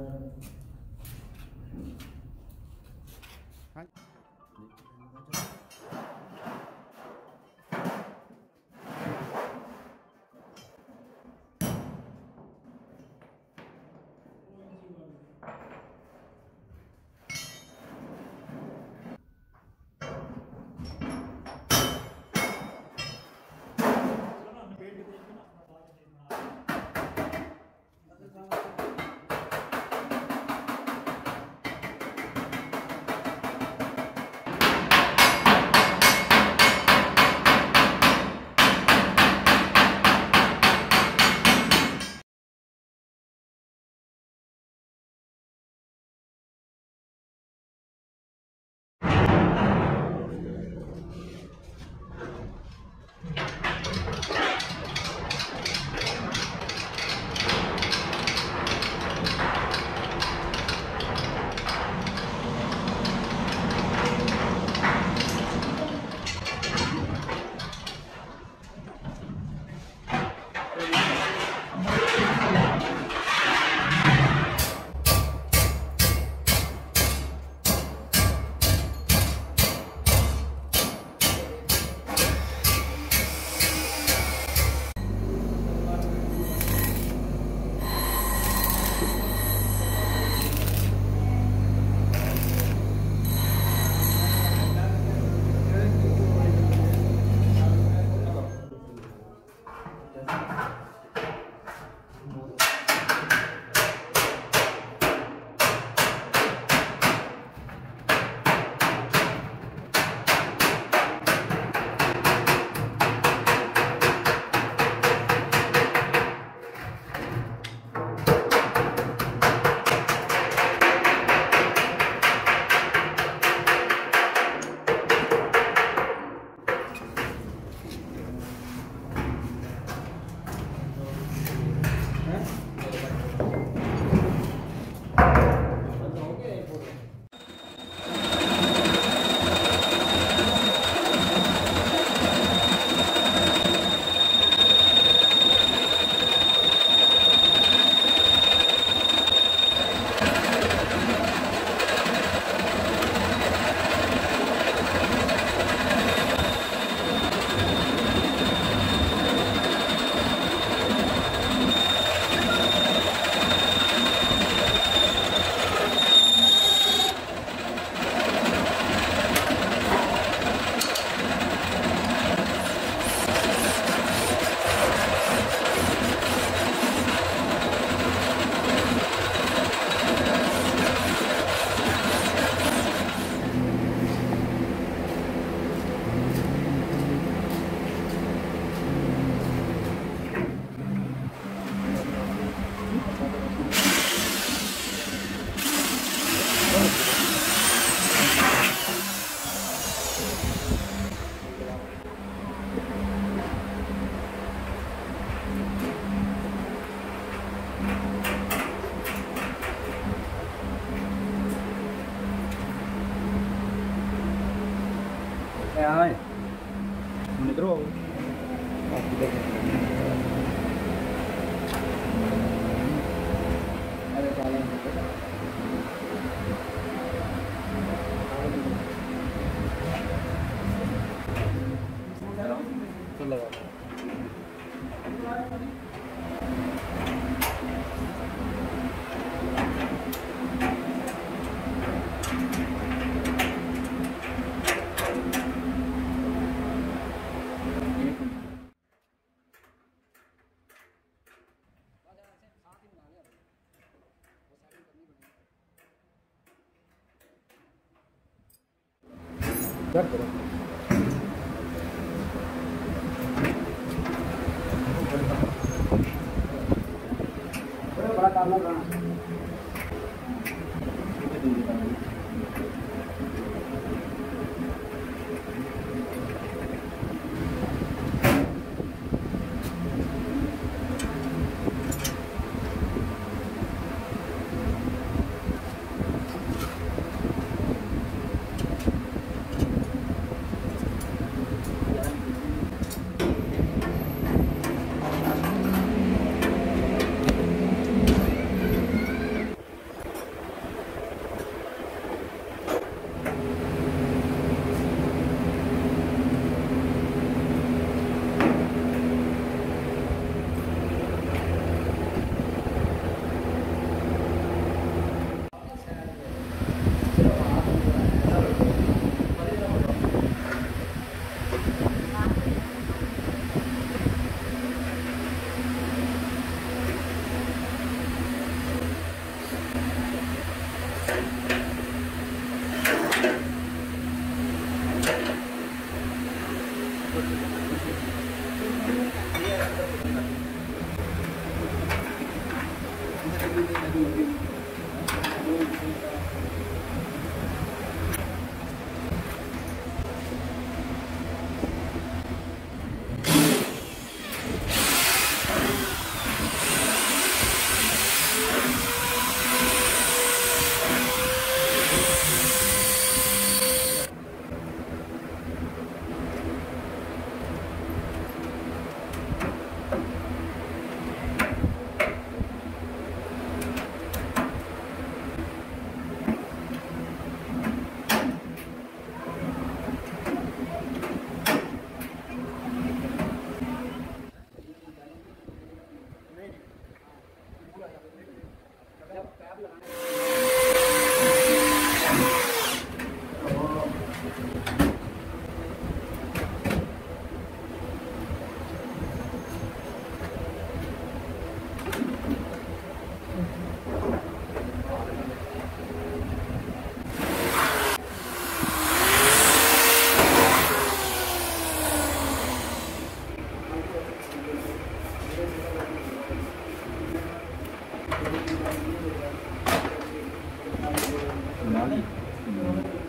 Amen. Ayan. Ano ito? Ano ito? Gracias. 哪里？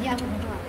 Yeah, I've.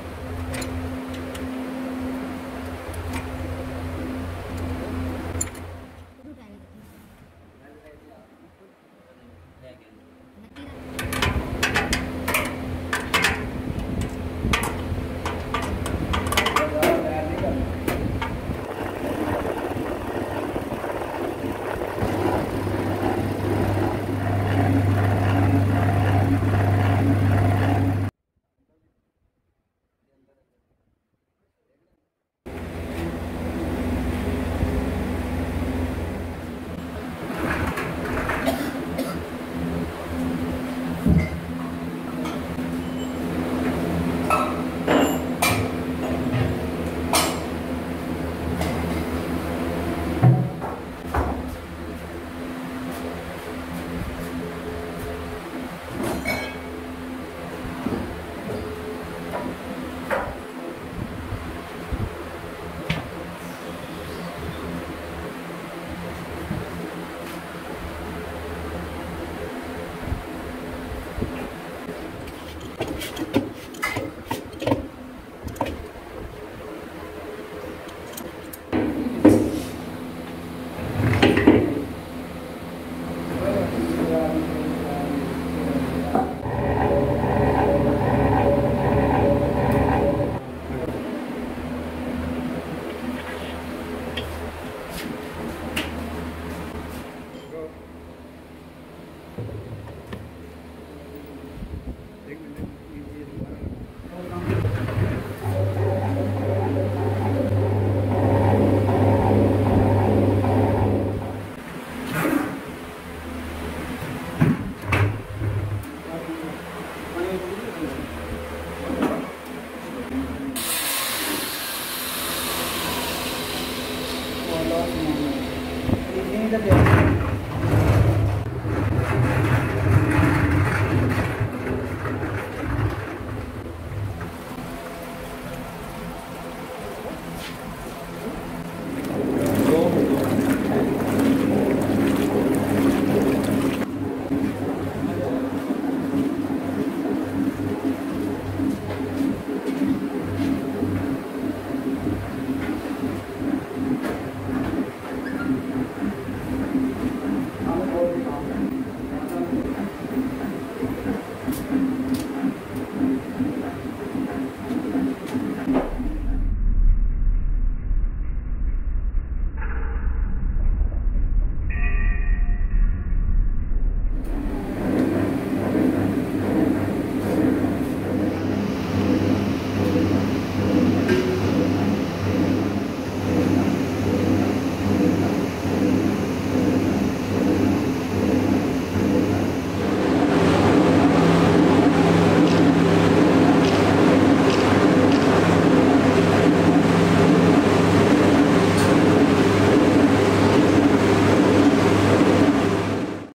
Yep.